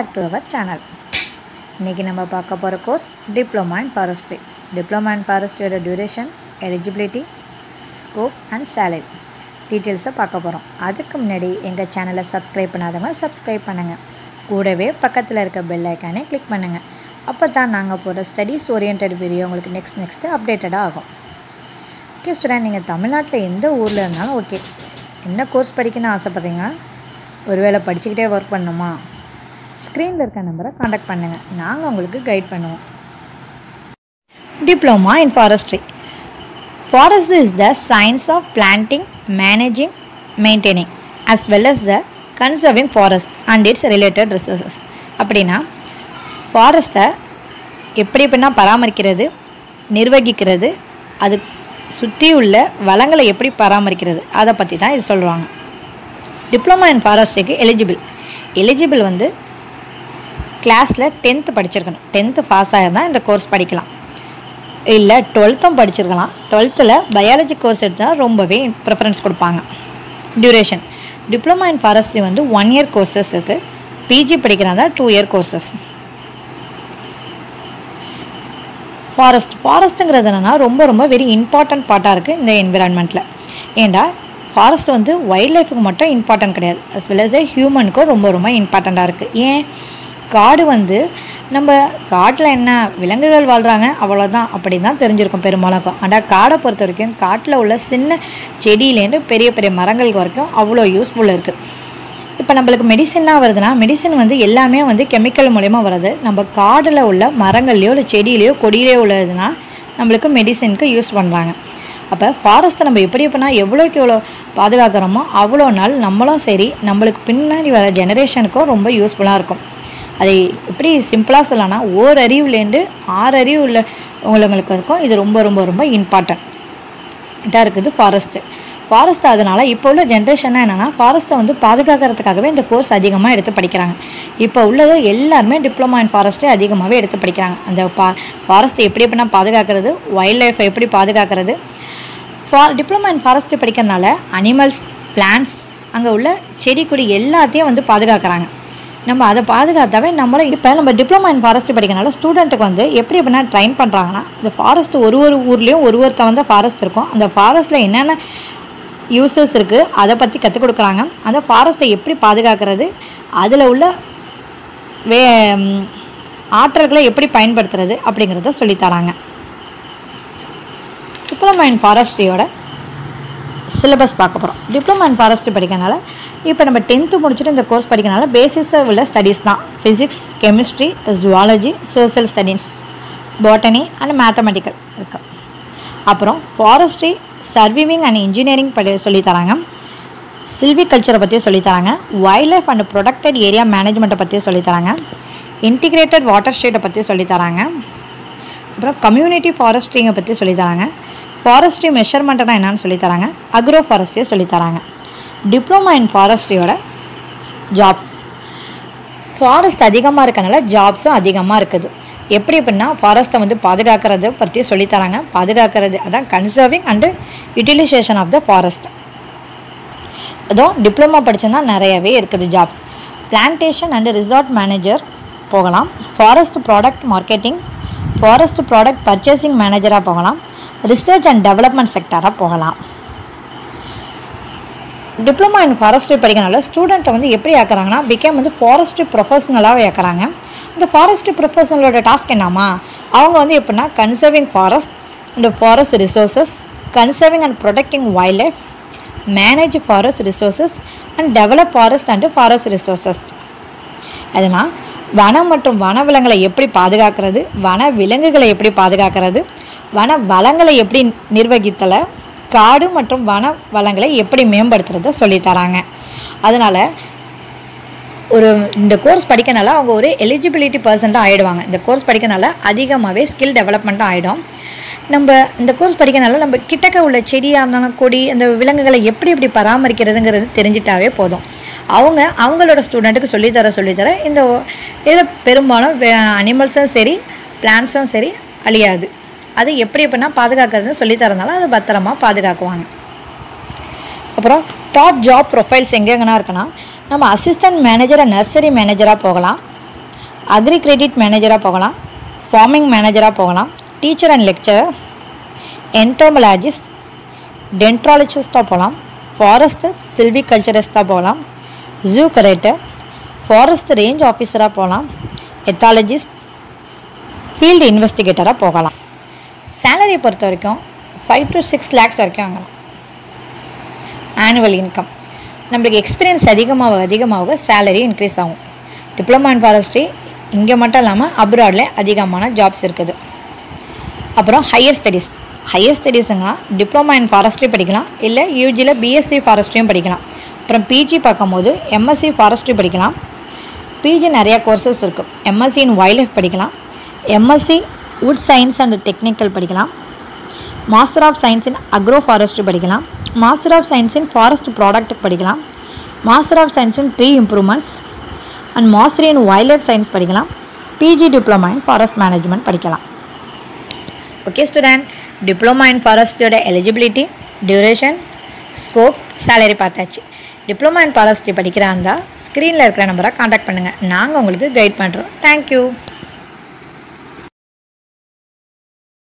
Back to our channel இன்றைக்கி நம்ம பார்க்க போகிற course diploma and forestry diploma and ஃபாரஸ்ட்ரியோட duration eligibility scope and salary டீட்டெயில்ஸை பார்க்க போகிறோம் அதுக்கு முன்னாடி எங்கள் சேனலை சப்ஸ்கிரைப் பண்ணாதவங்க சப்ஸ்கிரைப் பண்ணுங்கள் கூடவே பக்கத்தில் இருக்க பெல் ஐக்கானே கிளிக் பண்ணுங்கள் அப்போ தான் நாங்கள் போகிற ஸ்டடீஸ் ஓரியன்ட் வீடியோ உங்களுக்கு நெக்ஸ்ட் நெக்ஸ்ட்டு அப்டேட்டடாக ஆகும். ஓகே ஸ்டூடெண்ட் நீங்கள் தமிழ்நாட்டில் எந்த ஊரில் இருந்தாலும் ஓகே என்ன கோர்ஸ் படிக்கணும்னு ஆசைப்பட்றீங்க? ஒருவேளை படிச்சுக்கிட்டே ஒர்க் பண்ணணுமா? ஸ்க்ரீனில் இருக்க நம்பரை காண்டாக்ட் பண்ணுங்கள் நாங்கள் உங்களுக்கு கைட் பண்ணுவோம். Diploma in forestry forest is the science of planting managing maintaining as well as the conserving forest and its related resources அப்படின்னா ஃபாரஸ்ட்டை எப்படி எப்படின்னா பராமரிக்கிறது நிர்வகிக்கிறது அது சுற்றி உள்ள வளங்களை எப்படி பராமரிக்கிறது அதை பற்றி தான் இது சொல்லுவாங்க. டிப்ளமா இன் ஃபாரஸ்ட்ரிக்கு எலிஜிபிள் எலிஜிபிள் வந்து கிளாஸில் டென்த்து படிச்சிருக்கணும். டென்த்து பாஸ் ஆகிருந்தால் இந்த கோர்ஸ் படிக்கலாம். இல்லை டுவெல்த்தும் படிச்சிருக்கலாம். டுவெல்த்தில் பயாலஜி கோர்ஸ் எடுத்தால் ரொம்பவே ப்ரிஃபரன்ஸ் கொடுப்பாங்க. டியூரேஷன் டிப்ளமா இன் ஃபாரஸ்ட்ரி வந்து ஒன் இயர் கோர்சஸ் இருக்குது பிஜி படிக்கிறதா டூ இயர் கோர்சஸ் ஃபாரஸ்ட் ஃபாரஸ்ட்டுங்கிறது என்னென்னா ரொம்ப ரொம்ப வெரி இம்பார்ட்டன்ட் பார்ட்டாக இருக்குது இந்த என்விரான்மெண்ட்டில் ஏண்டா ஃபாரஸ்ட் வந்து வைல்ட் லைஃபுக்கு மட்டும் இம்பார்ட்டன்ட் கிடையாது. அஸ் வெல் அஸ் ஹியூமனுக்கும் ரொம்ப ரொம்ப இம்பார்ட்டண்ட்டாக இருக்குது ஏன்? காடு வந்து நம்ம காட்டில் என்ன விலங்குகள் வாழ்கிறாங்க அவ்வளோதான் அப்படி தான் தெரிஞ்சிருக்கும் பெரும்பாலும் ஆனால் காடை பொறுத்த வரைக்கும் காட்டில் உள்ள சின்ன செடியிலேருந்து பெரிய பெரிய மரங்கள் வரைக்கும் அவ்வளோ யூஸ்ஃபுல்லாக இருக்குது இப்போ நம்மளுக்கு மெடிசன்லாம் வருதுன்னா மெடிசன் வந்து எல்லாமே வந்து கெமிக்கல் மூலயமா வருது நம்ம காடில் உள்ள மரங்கள்லையோ இல்லை செடியிலையோ கொடியிலையோ உள்ளதுன்னா நம்மளுக்கு மெடிசனுக்கு யூஸ் பண்ணுறாங்க அப்போ ஃபாரஸ்ட்டை நம்ம எப்படி எப்படின்னா எவ்வளோக்கு எவ்வளோ பாதுகாக்கிறோமோ அவ்வளோ நாள் நம்மளும் சரி நம்மளுக்கு பின்னாடி வர ஜெனரேஷனுக்கும் ரொம்ப யூஸ்ஃபுல்லாக இருக்கும். அதை எப்படி சிம்பிளாக சொல்லலாம்னா ஓர் அறிவுலேருந்து ஆறு அறிவு உள்ள உங்களுக்கு இருக்கும். இது ரொம்ப ரொம்ப ரொம்ப இம்பார்ட்டன்ட் இதாக இருக்குது ஃபாரஸ்ட்டு ஃபாரஸ்ட் அதனால் இப்போ உள்ள ஜென்ரேஷனாக என்னென்னா ஃபாரஸ்ட்டை வந்து பாதுகாக்கிறதுக்காகவே இந்த கோர்ஸ் அதிகமாக எடுத்து படிக்கிறாங்க. இப்போ உள்ளதோ எல்லாருமே டிப்ளமா இன் ஃபாரஸ்ட்டே அதிகமாகவே எடுத்து படிக்கிறாங்க. அந்த பா ஃபாரஸ்ட்டை எப்படி எப்படின்னா பாதுகாக்கிறது வைல்ட் லைஃப்பை எப்படி பாதுகாக்கிறது. ஃபா டிப்ளமா இன் ஃபாரஸ்ட்டு படிக்கிறனால அனிமல்ஸ் பிளான்ஸ் அங்கே உள்ள செடி கொடி எல்லாத்தையும் வந்து பாதுகாக்கிறாங்க. நம்ம அதை பாதுகாத்தாவே நம்மளும் இப்போ நம்ம டிப்ளமா இன் ஃபாரஸ்ட் படிக்கிறனால ஸ்டூடெண்ட்டுக்கு வந்து எப்படி எப்படின்னா ட்ரைன் பண்ணுறாங்கன்னா இந்த ஃபாரஸ்ட் ஒரு ஒரு ஊர்லேயும் ஒரு ஒரு தகுந்த ஃபாரஸ்ட் இருக்கும். அந்த ஃபாரஸ்ட்டில் என்னென்ன யூசஸ் இருக்குது அதை பற்றி கற்றுக் கொடுக்குறாங்க. அந்த ஃபாரஸ்ட்டை எப்படி பாதுகாக்கிறது அதில் உள்ள வே ஆற்றல்களை எப்படி பயன்படுத்துறது அப்படிங்கிறத சொல்லித்தராங்க டிப்ளமா இன் ஃபாரஸ்ட்ரியோட சிலபஸ் பார்க்க போகிறோம் டிப்ளமோ அண்ட் ஃபாரஸ்ட்ரி படிக்கிறனால இப்போ நம்ம டென்த்து முடிச்சுட்டு இந்த கோர்ஸ் படிக்கிறனால பேசிஸாக உள்ள ஸ்டடீஸ் தான். Physics chemistry zoology social studies botany and mathematical இருக்குது அப்புறம் ஃபாரஸ்ட்ரி சர்விவிங் அண்ட் இன்ஜினியரிங் படி சொல்லித்தராங்க சில்வி கல்ச்சரை பற்றி சொல்லித்தராங்க wild life and protected area மேனேஜ்மெண்ட்டை பற்றி சொல்லித்தராங்க இன்டிகிரேட்டட் வாட்டர் ஸ்டேட்டை பற்றி சொல்லித்தராங்க அப்புறம் கம்யூனிட்டி ஃபாரஸ்ட்ரிங்கை பற்றி சொல்லித்தராங்க ஃபாரஸ்ட்ரி மெஷர்மெண்ட்னா என்னன்னு சொல்லித்தராங்க. அக்ரோ ஃபாரஸ்ட்ரியை சொல்லித்தராங்க. டிப்ளமா இன் ஃபாரஸ்ட்ரியோட ஜாப்ஸ் ஃபாரஸ்ட் அதிகமாக இருக்கனால ஜாப்ஸும் அதிகமாக இருக்குது. எப்படி அப்படின்னா ஃபாரஸ்ட்டை வந்து பாதுகாக்கிறது பற்றி சொல்லித்தராங்க. பாதுகாக்கிறது அதான் conserving and utilisation of the forest அதுவும் டிப்ளமா படித்தோம்னா நிறையவே இருக்குது jobs plantation and resort manager போகலாம். Forest product marketing forest product purchasing மேனேஜராக போகலாம். ரிசர்ச் அண்ட் டெவலப்மெண்ட் செக்டராக போகலாம். டிப்ளமா இன் ஃபாரஸ்ட்ரி படிக்கிறனால ஸ்டூடெண்ட்டை வந்து எப்படி ஆக்குறாங்கன்னா பிகேம் வந்து ஃபாரஸ்ட்ரி ப்ரொஃபஷனலாகவே ஆக்குறாங்க. இந்த ஃபாரஸ்ட்ரி ப்ரொஃபஷனலோட டாஸ்க் என்னம்மா? அவங்க வந்து எப்படின்னா conserving forest and forest resources conserving and protecting wildlife manage forest resources and develop forest and forest resources அதனால் வனம் மற்றும் வனவிலங்குகளை எப்படி பாதுகாக்கிறது வன விலங்குகளை எப்படி பாதுகாக்கிறது வன வளங்களை எப்படி நிர்வகித்தலை காடு மற்றும் வன வளங்களை எப்படி மேம்படுத்துறத சொல்லித்தராங்க அதனால் ஒரு இந்த கோர்ஸ் படிக்கனால அவங்க ஒரு எலிஜிபிலிட்டி பர்சன்ட்டாக ஆகிடுவாங்க இந்த கோர்ஸ் படிக்கனால அதிகமாகவே ஸ்கில் டெவலப்மெண்ட்டாக ஆகிடும் நம்ம இந்த கோர்ஸ் படிக்கனால நம்ம கிட்டக்க உள்ள செடியாக இருந்தாலும் கொடி அந்த விலங்குகளை எப்படி எப்படி பராமரிக்கிறதுங்கிறது தெரிஞ்சிட்டாவே போதும். அவங்க அவங்களோட ஸ்டூடெண்ட்டுக்கு சொல்லித்தர சொல்லித்தர இந்த இதில் பெரும்பாலும் அனிமல்ஸும் சரி பிளான்ஸும் சரி அழியாது. அது எப்படி எப்படின்னா பாதுகாக்கிறதுன்னு சொல்லித்தரனால அதை பத்திரமா பாதுகாக்குவாங்க. அப்புறம் டாப் ஜாப் ப்ரொஃபைல்ஸ் எங்கெங்கன்னா இருக்குன்னா நம்ம அசிஸ்டன்ட் மேனேஜரை நர்சரி மேனேஜராக போகலாம். அக்ரி கிரெடிட் மேனேஜராக போகலாம். ஃபார்மிங் மேனேஜராக போகலாம். டீச்சர் அண்ட் லெக்சரர் என்டோமலாஜிஸ்ட் டென்ட்ராலஜிஸ்ட்டாக போகலாம். ஃபாரஸ்ட் சில்விகல்ச்சரிஸ்ட்டாக போகலாம். ஜூ கரெக்டர் ஃபாரஸ்ட் ரேஞ்ச் ஆஃபீஸராக போகலாம். எத்தாலஜிஸ்ட் ஃபீல்டு இன்வெஸ்டிகேட்டராக போகலாம். சேலரி பொறுத்த வரைக்கும் ஃபைவ் டு சிக்ஸ் லேக்ஸ் வரைக்கும் வாங்கலாம். ஆனுவல் இன்கம் நம்மளுக்கு எக்ஸ்பீரியன்ஸ் அதிகமாக அதிகமாக சேலரி இன்க்ரீஸ் ஆகும். டிப்ளமா இன் ஃபாரஸ்ட்ரி இங்கே மட்டும் இல்லாமல் அப்ராடில் அதிகமான ஜாப்ஸ் இருக்குது. அப்புறம் ஹையர் ஸ்டடீஸ் ஹையர் ஸ்டடீஸுங்களா டிப்ளமா இன் ஃபாரஸ்ட்ரி படிக்கலாம் இல்லை யூஜியில் பிஎஸ்சி ஃபாரஸ்ட்ரியும் படிக்கலாம். அப்புறம் பிஜி பார்க்கும்போது எம்எஸ்சி ஃபாரஸ்ட்ரி படிக்கலாம். பிஜி நிறையா கோர்சஸ் இருக்குது எம்எஸ்சி இன் வைல்ட் லைஃப் படிக்கலாம். MSc wood science and technical படிக்கலாம். Master of science in agroforestry படிக்கலாம். Master of science in forest product படிக்கலாம். Master of science in tree improvements and master in wildlife science படிக்கலாம் PG diploma in forest management படிக்கலாம். Okay student diploma in ஃபாரஸ்ட்டோட eligibility duration scope salary பார்த்தாச்சு. Diploma in forestry படிக்கிறாருந்தா ஸ்க்ரீனில் இருக்கிற நம்பரை contact பண்ணுங்கள் நாங்கள் உங்களுக்கு கைட் பண்ணுறோம் தேங்க்யூ